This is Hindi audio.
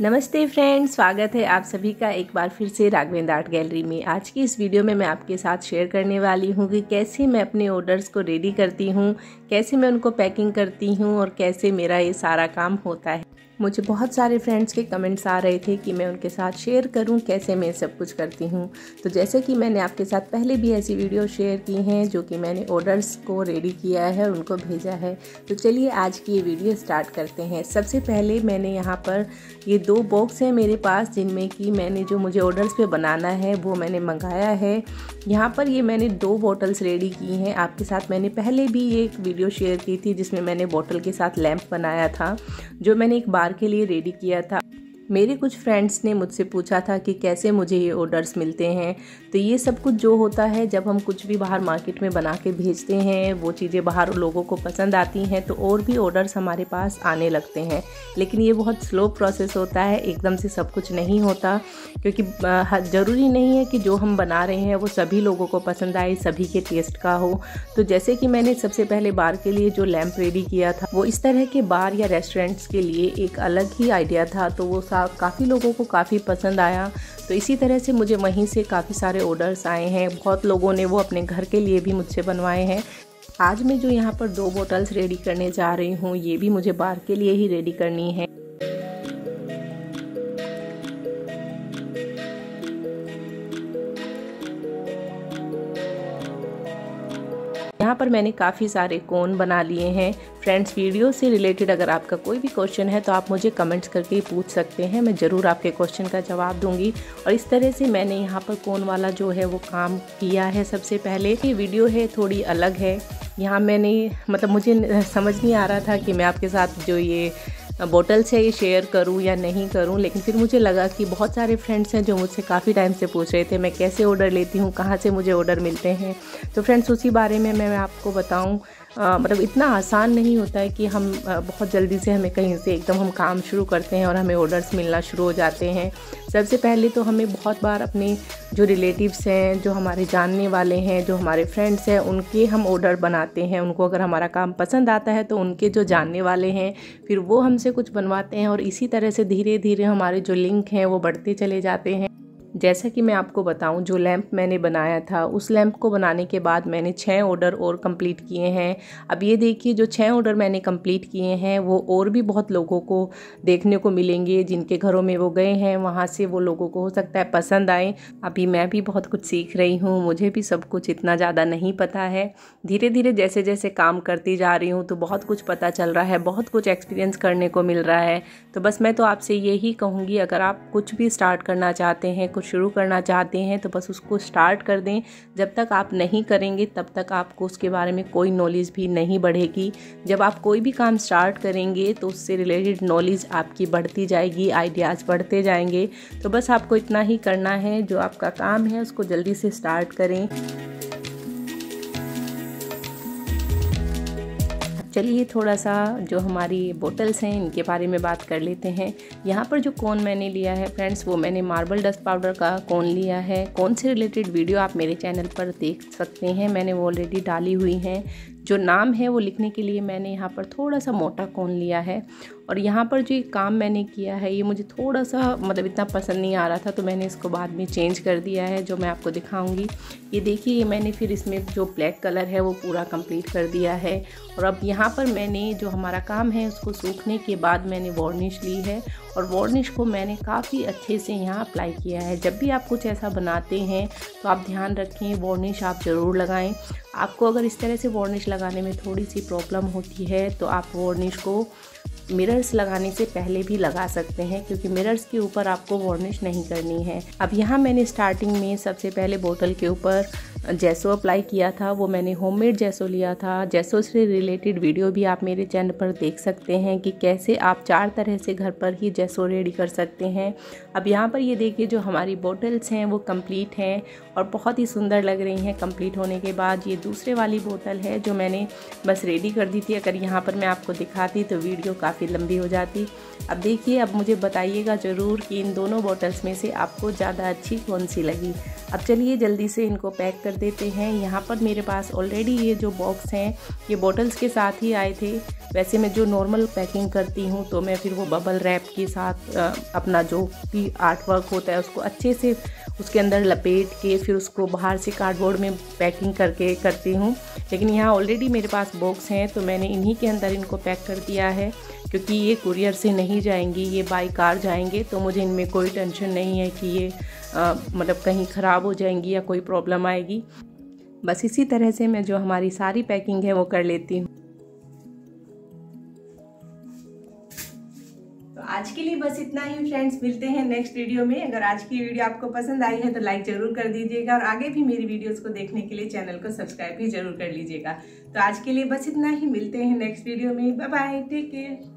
नमस्ते फ्रेंड्स स्वागत है आप सभी का एक बार फिर से राघवेंद्र आर्ट गैलरी में। आज की इस वीडियो में मैं आपके साथ शेयर करने वाली हूँ कि कैसे मैं अपने ऑर्डर्स को रेडी करती हूँ, कैसे मैं उनको पैकिंग करती हूँ और कैसे मेरा ये सारा काम होता है। मुझे बहुत सारे फ्रेंड्स के कमेंट्स आ रहे थे कि मैं उनके साथ शेयर करूँ, कैसे मैं सब कुछ करती हूँ। तो जैसे कि मैंने आपके साथ पहले भी ऐसी वीडियो शेयर की हैं, जो कि मैंने ऑर्डर्स को रेडी किया है और उनको भेजा है। तो चलिए आज की ये वीडियो स्टार्ट करते हैं। सबसे पहले मैंने यहाँ पर ये दो बॉक्स हैं मेरे पास, जिनमें कि मैंने जो मुझे ऑर्डर्स पर बनाना है, वो मैंने मंगाया है। यहाँ पर ये मैंने दो बॉटल्स रेडी की हैं। आपके साथ मैंने पहले भी एक वीडियो शेयर की थी, जिसमें मैंने बॉटल के साथ लैंप बनाया था, जो मैंने एक बार के लिए रेडी किया था। मेरे कुछ फ्रेंड्स ने मुझसे पूछा था कि कैसे मुझे ये ऑर्डर्स मिलते हैं। तो ये सब कुछ जो होता है, जब हम कुछ भी बाहर मार्केट में बना के भेजते हैं, वो चीज़ें बाहर लोगों को पसंद आती हैं तो और भी ऑर्डर्स हमारे पास आने लगते हैं। लेकिन ये बहुत स्लो प्रोसेस होता है, एकदम से सब कुछ नहीं होता, क्योंकि ज़रूरी नहीं है कि जो हम बना रहे हैं, वो सभी लोगों को पसंद आए, सभी के टेस्ट का हो। तो जैसे कि मैंने सबसे पहले बार के लिए जो लैम्प रेडी किया था, वो इस तरह के बार या रेस्टोरेंट्स के लिए एक अलग ही आइडिया था तो वो काफ़ी लोगों को काफ़ी पसंद आया। तो इसी तरह से मुझे वहीं से काफ़ी सारे ऑर्डर्स आए हैं। बहुत लोगों ने वो अपने घर के लिए भी मुझसे बनवाए हैं। आज मैं जो यहाँ पर दो बोटल्स रेडी करने जा रही हूँ, ये भी मुझे बार के लिए ही रेडी करनी है। यहाँ पर मैंने काफ़ी सारे कोन बना लिए हैं। फ्रेंड्स वीडियो से रिलेटेड अगर आपका कोई भी क्वेश्चन है तो आप मुझे कमेंट्स करके पूछ सकते हैं। मैं ज़रूर आपके क्वेश्चन का जवाब दूँगी। और इस तरह से मैंने यहाँ पर कोन वाला जो है, वो काम किया है सबसे पहले। ये वीडियो है, थोड़ी अलग है। यहाँ मैंने मतलब मुझे समझ नहीं आ रहा था कि मैं आपके साथ जो ये बोटल से ही शेयर करूँ या नहीं करूँ, लेकिन फिर मुझे लगा कि बहुत सारे फ्रेंड्स हैं जो मुझसे काफ़ी टाइम से पूछ रहे थे, मैं कैसे ऑर्डर लेती हूँ, कहाँ से मुझे ऑर्डर मिलते हैं। तो फ्रेंड्स उसी बारे में मैं आपको बताऊँ मतलब इतना आसान नहीं होता है कि हम बहुत जल्दी से हमें कहीं से एकदम हम काम शुरू करते हैं और हमें ऑर्डर्स मिलना शुरू हो जाते हैं। सबसे पहले तो हमें बहुत बार अपने जो रिलेटिव्स हैं, जो हमारे जानने वाले हैं, जो हमारे फ्रेंड्स हैं, उनके हम ऑर्डर बनाते हैं। उनको अगर हमारा काम पसंद आता है तो उनके जो जानने वाले हैं, फिर वो हमसे कुछ बनवाते हैं और इसी तरह से धीरे धीरे हमारे जो लिंक हैं वो बढ़ते चले जाते हैं। जैसा कि मैं आपको बताऊँ, जो लैंप मैंने बनाया था, उस लैंप को बनाने के बाद मैंने छः ऑर्डर और कंप्लीट किए हैं। अब ये देखिए, जो छः ऑर्डर मैंने कंप्लीट किए हैं, वो और भी बहुत लोगों को देखने को मिलेंगे, जिनके घरों में वो गए हैं, वहाँ से वो लोगों को हो सकता है पसंद आए। अभी मैं भी बहुत कुछ सीख रही हूँ, मुझे भी सब कुछ इतना ज़्यादा नहीं पता है। धीरे धीरे जैसे जैसे काम करती जा रही हूँ तो बहुत कुछ पता चल रहा है, बहुत कुछ एक्सपीरियंस करने को मिल रहा है। तो बस मैं तो आपसे यही कहूँगी, अगर आप कुछ भी स्टार्ट करना चाहते हैं, कुछ शुरू करना चाहते हैं तो बस उसको स्टार्ट कर दें। जब तक आप नहीं करेंगे, तब तक आपको उसके बारे में कोई नॉलेज भी नहीं बढ़ेगी। जब आप कोई भी काम स्टार्ट करेंगे तो उससे रिलेटेड नॉलेज आपकी बढ़ती जाएगी आइडियाज़ बढ़ते जाएँगे। तो बस आपको इतना ही करना है। जो आपका काम है, उसको जल्दी से स्टार्ट करें। चलिए थोड़ा सा जो हमारी बोटल्स हैं, इनके बारे में बात कर लेते हैं। यहाँ पर जो कोन मैंने लिया है फ्रेंड्स वो मैंने मार्बल डस्ट पाउडर का कोन लिया है। कौन से रिलेटेड वीडियो आप मेरे चैनल पर देख सकते हैं? मैंने वो ऑलरेडी डाली हुई हैं। जो नाम है वो लिखने के लिए मैंने यहाँ पर थोड़ा सा मोटा कोन लिया है। और यहाँ पर जो काम मैंने किया है, ये मुझे थोड़ा सा मतलब इतना पसंद नहीं आ रहा था तो मैंने इसको बाद में चेंज कर दिया है, जो मैं आपको दिखाऊँगी। ये देखिए, ये मैंने फिर इसमें जो ब्लैक कलर है, वो पूरा कंप्लीट कर दिया है। और अब यहाँ पर मैंने जो हमारा काम है, उसको सूखने के बाद मैंने वार्निश ली है। और वार्निश को मैंने काफ़ी अच्छे से यहाँ अप्लाई किया है। जब भी आप कुछ ऐसा बनाते हैं तो आप ध्यान रखें वार्निश आप ज़रूर लगाएँ। आपको अगर इस तरह से वार्निश लगाने में थोड़ी सी प्रॉब्लम होती है तो आप वार्निश को मिरर्स लगाने से पहले भी लगा सकते हैं, क्योंकि मिरर्स के ऊपर आपको वार्निश नहीं करनी है। अब यहाँ मैंने स्टार्टिंग में सबसे पहले बोतल के ऊपर जैसो अप्लाई किया था, वो मैंने होममेड जैसो लिया था। जैसो से रिलेटेड वीडियो भी आप मेरे चैनल पर देख सकते हैं कि कैसे आप चार तरह से घर पर ही जैसो रेडी कर सकते हैं। अब यहाँ पर ये देखिए, जो हमारी बोटल्स हैं, वो कंप्लीट हैं और बहुत ही सुंदर लग रही हैं। कंप्लीट होने के बाद ये दूसरे वाली बोतल है, जो मैंने बस रेडी कर दी थी। अगर यहाँ पर मैं आपको दिखाती तो वीडियो काफ़ी लंबी हो जाती। अब देखिए, अब मुझे बताइएगा ज़रूर कि इन दोनों बोटल्स में से आपको ज़्यादा अच्छी कौन सी लगी। अब चलिए जल्दी से इनको पैक कर कर देते हैं। यहाँ पर मेरे पास ऑलरेडी ये जो बॉक्स हैं, ये बॉटल्स के साथ ही आए थे। वैसे मैं जो नॉर्मल पैकिंग करती हूँ तो मैं फिर वो बबल रैप के साथ अपना जो भी आर्ट वर्क होता है, उसको अच्छे से उसके अंदर लपेट के, फिर उसको बाहर से कार्डबोर्ड में पैकिंग करके करती हूँ। लेकिन यहाँ ऑलरेडी मेरे पास बॉक्स हैं तो मैंने इन्हीं के अंदर इनको पैक कर दिया है। क्योंकि ये कुरियर से नहीं जाएँगी, ये बाई कार जाएँगे तो मुझे इनमें कोई टेंशन नहीं है कि ये मतलब कहीं ख़राब हो जाएँगी या कोई प्रॉब्लम आएगी। बस इसी तरह से मैं जो हमारी सारी पैकिंग है वो कर लेती हूँ। तो आज के लिए बस इतना ही फ्रेंड्स मिलते हैं नेक्स्ट वीडियो में। अगर आज की वीडियो आपको पसंद आई है तो लाइक ज़रूर कर दीजिएगा और आगे भी मेरी वीडियोस को देखने के लिए चैनल को सब्सक्राइब भी ज़रूर कर लीजिएगा। तो आज के लिए बस इतना ही, मिलते हैं नेक्स्ट वीडियो में। Bye bye take care